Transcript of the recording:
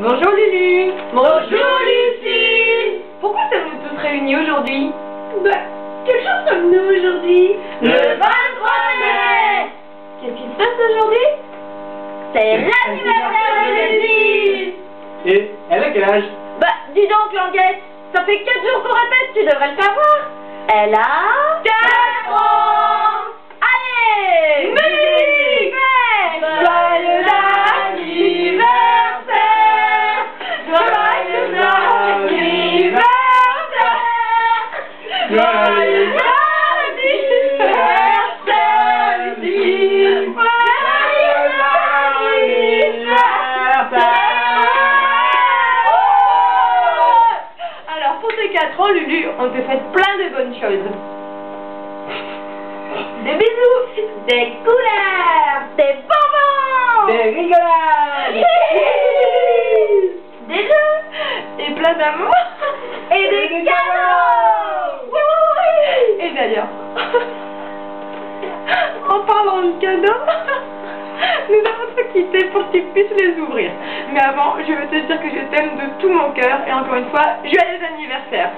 Bonjour Lulu. Bonjour Lucie. Pourquoi sommes-nous tous réunis aujourd'hui Bah, quel jour sommes-nous aujourd'hui. Le 23 mai Qu'est-ce qui se passe aujourd'hui C'est l'anniversaire de Lucie. Et elle a quel âge Bah, dis donc Languette, ça fait 4 jours qu'on répète, tu devrais le savoir. Elle a... Alors pour tes 4 ans Lulu, on te fait plein de bonnes choses. Des bisous Des couleurs parlant de cadeaux, nous allons te quitter pour que tu puisses les ouvrir. Mais avant, je veux te dire que je t'aime de tout mon cœur et encore une fois, Joyeux anniversaire